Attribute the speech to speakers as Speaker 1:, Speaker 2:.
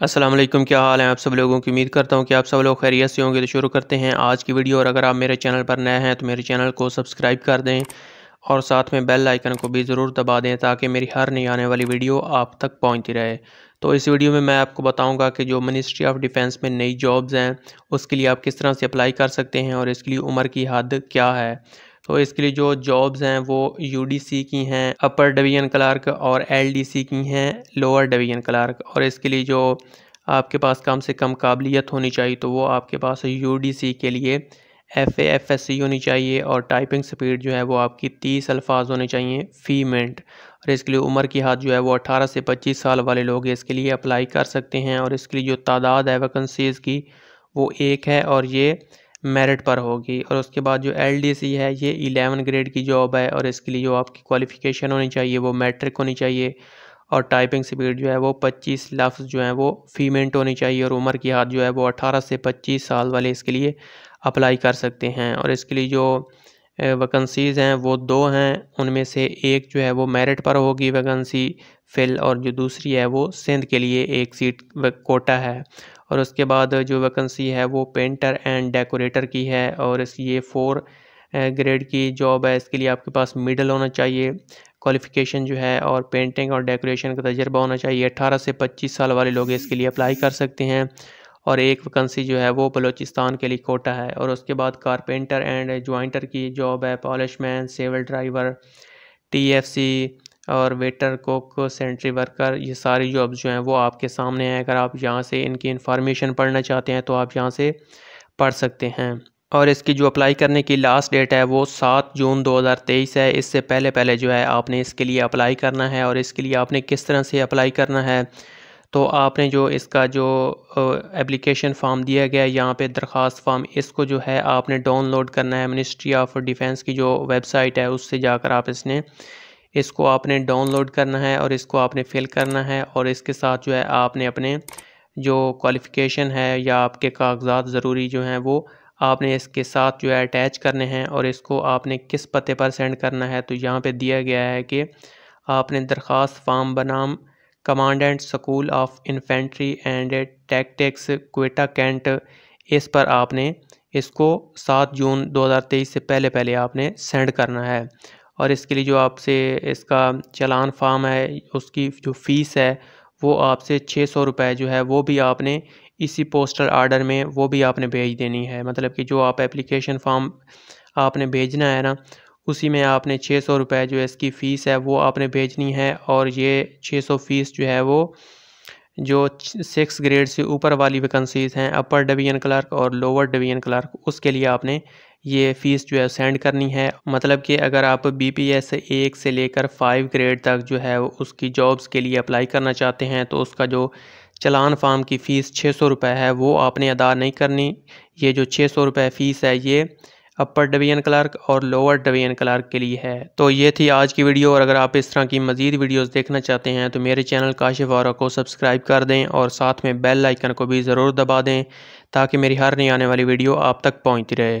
Speaker 1: वालेकुम क्या हाल है आप सब लोगों की? उम्मीद करता हूँ कि आप सब लोग खैरियत से होंगे। तो शुरू करते हैं आज की वीडियो। और अगर आप मेरे चैनल पर नए हैं तो मेरे चैनल को सब्सक्राइब कर दें और साथ में बेल आइकन को भी ज़रूर दबा दें ताकि मेरी हर नई आने वाली वीडियो आप तक पहुँचती रहे। तो इस वीडियो में मैं आपको बताऊँगा कि जो मिनिस्ट्री ऑफ़ डिफेंस में नई जॉब्स हैं, उसके लिए आप किस तरह से अप्लाई कर सकते हैं और इसके लिए उम्र की हद क्या है। तो इसके लिए जो जॉब्स हैं वो यूडीसी की हैं अपर डिवीज़न क्लार्क और एलडीसी की हैं लोअर डिवीज़न क्लार्क और इसके लिए जो आपके पास कम से कम काबिलियत होनी चाहिए तो वो आपके पास यूडीसी के लिए एफ़ एफ़ एस सी होनी चाहिए और टाइपिंग स्पीड जो है वो आपकी तीस अल्फाज होने चाहिए फ़ी मिनट और इसके लिए उम्र की हाथ जो है वो अठारह से पच्चीस साल वाले लोग इसके लिए अप्लाई कर सकते हैं और इसके लिए जो तादाद है वैकेंसीज़ की वो एक है और ये मेरिट पर होगी और उसके बाद जो एलडीसी है, ये इलेवन ग्रेड की जॉब है और इसके लिए जो आपकी क्वालिफ़िकेशन होनी चाहिए, वो मैट्रिक होनी चाहिए और टाइपिंग स्पीड जो है वो 25 लफ्ज़ जो है वो फीमेंट होनी चाहिए और उम्र की हद जो है वो 18 से 25 साल वाले इसके लिए अप्लाई कर सकते हैं। और इसके लिए जो वैकेंसीज़ हैं, वो दो हैं, उनमें से एक जो है वो मेरिट पर होगी वैकेंसी फिल और जो दूसरी है वो सिंध के लिए एक सीट कोटा है। और उसके बाद जो वैकेंसी है वो पेंटर एंड डेकोरेटर की है और इस ये फोर ग्रेड की जॉब है, इसके लिए आपके पास मिडल होना चाहिए, क्वालिफ़िकेशन जो है और पेंटिंग और डेकोरेशन का तजर्बा होना चाहिए। अट्ठारह से पच्चीस साल वाले लोग इसके लिए अप्लाई कर सकते हैं और एक वैकेंसी जो है वो बलूचिस्तान के लिए कोटा है और उसके बाद कारपेंटर एंड ज्वाइंटर की जॉब है, पॉलिशमैन, सेवल ड्राइवर, टीएफसी और वेटर, कुक, सेंट्री वर्कर, ये सारी जॉब्स जो हैं वो आपके सामने हैं। अगर आप यहाँ से इनकी इन्फॉर्मेशन पढ़ना चाहते हैं तो आप यहाँ से पढ़ सकते हैं। और इसकी जो अप्लाई करने की लास्ट डेट है वो सात जून 2023 है। इससे पहले पहले जो है आपने इसके लिए अप्लाई करना है और इसके लिए आपने किस तरह से अप्लाई करना है तो आपने जो इसका जो एप्लीकेशन फॉर्म दिया गया है, यहाँ पर दरख्वास्त फॉर्म, इसको जो है आपने डाउनलोड करना है। मिनिस्ट्री ऑफ़ डिफेंस की जो वेबसाइट है उससे जाकर आप इसने इसको आपने डाउनलोड करना है और इसको आपने फिल करना है और इसके साथ जो है आपने अपने जो क्वालिफ़िकेशन है या आपके कागजात ज़रूरी जो हैं वो आपने इसके साथ जो है अटैच करने हैं और इसको आपने किस पते पर सेंड करना है तो यहाँ पे दिया गया है कि आपने दरख्वास्त फार्म बनाम commandant school of infantry and tactics Kota cantt इस पर आपने इसको सात जून 2023 से पहले पहले आपने सेंड करना है। और इसके लिए जो आपसे इसका चलान फार्म है, उसकी जो फ़ीस है, वो आपसे छः सौ रुपये जो है, वो भी आपने इसी पोस्टल आर्डर में, वो भी आपने भेज देनी है। मतलब कि जो आप एप्लीकेशन फॉर्म आपने भेजना है ना, उसी में आपने छः सौ रुपये जो इसकी फ़ीस है, वो आपने भेजनी है और ये छः सौ फ़ीस जो है, वो जो सिक्स ग्रेड से ऊपर वाली वैकेंसीज़ हैं अपर डिवीज़न क्लर्क और लोअर डिवीज़न क्लर्क उसके लिए आपने ये फ़ीस जो है सेंड करनी है। मतलब कि अगर आप बी पी एस एक से लेकर फाइव ग्रेड तक जो है, उसकी जॉब्स के लिए अप्लाई करना चाहते हैं तो उसका जो चलान फार्म की फ़ीस छः सौ रुपये है, वो आपने अदा नहीं करनी। ये जो छः सौ रुपये फ़ीस है, ये अपर डिवीज़न क्लर्क और लोअर डिवीज़न क्लर्क के लिए है। तो ये थी आज की वीडियो और अगर आप इस तरह की मज़ीद वीडियोस देखना चाहते हैं तो मेरे चैनल काशिफ वारा को सब्सक्राइब कर दें और साथ में बेल आइकन को भी ज़रूर दबा दें, ताकि मेरी हर नई आने वाली वीडियो आप तक पहुँचती रहे।